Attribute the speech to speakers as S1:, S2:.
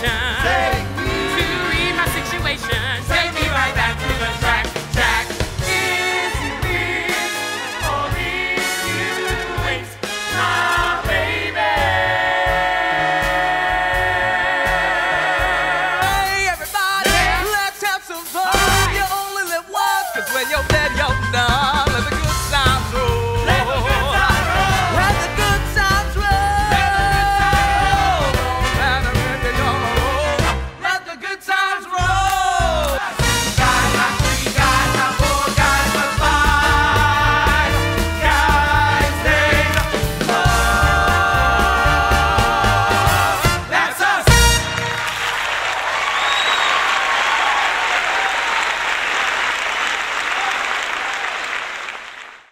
S1: Time.